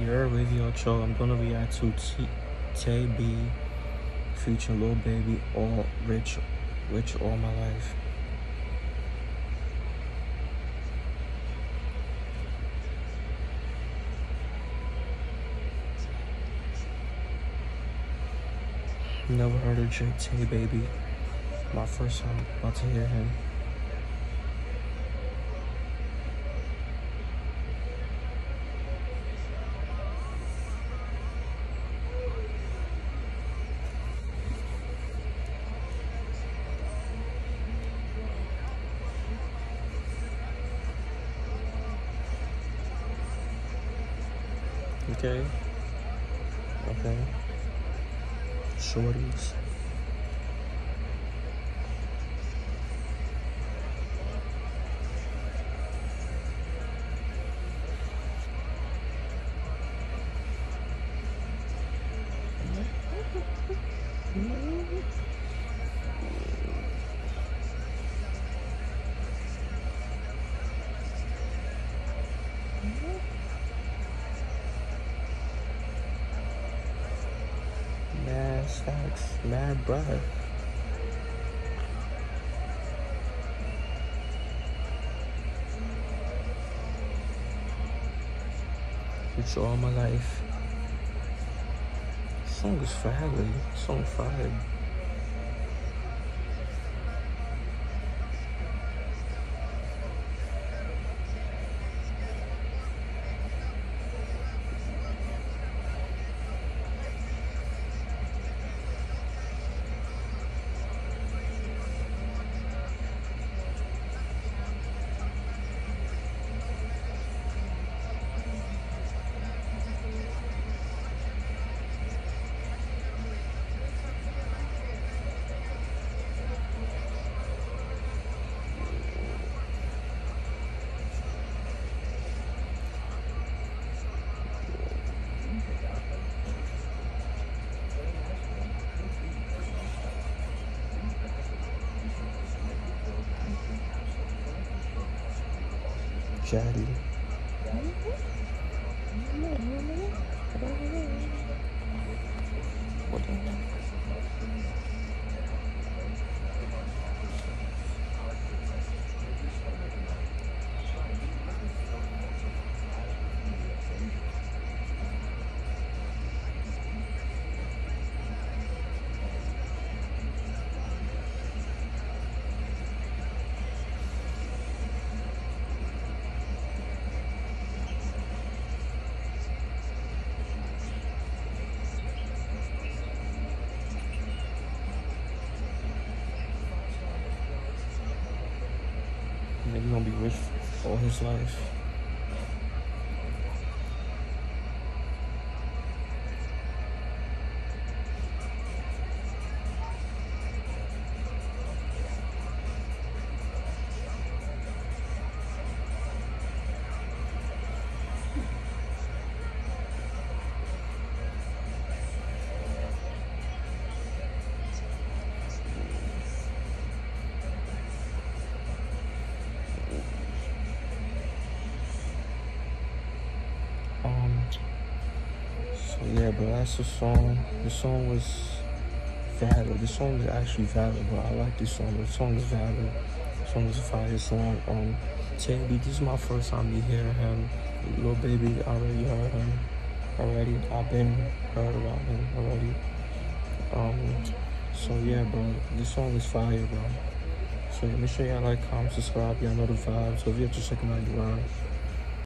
You're with your radio show. I'm gonna react to T Tay B featuring Lil Baby all rich rich all my life. Never heard of J Tay Baby. My first time about to hear him. Okay. Okay. Shorties. Mad stacks, mad brother. It's all my life. Song is fire, song fire. What Nigga gonna be rich all his life. So yeah, but that's the song. The song was valid. The song is actually valid, but I like this song. The song is valid. The song is a fire song. Um, Tay B, this is my first time me hearing him. Lil Baby, I already heard him. Already, I've been heard about him already. Um, so yeah, bro, this song is fire, bro. So yeah, make sure y'all like, comment, subscribe. Y'all know the vibes. So if you're just checking out the line.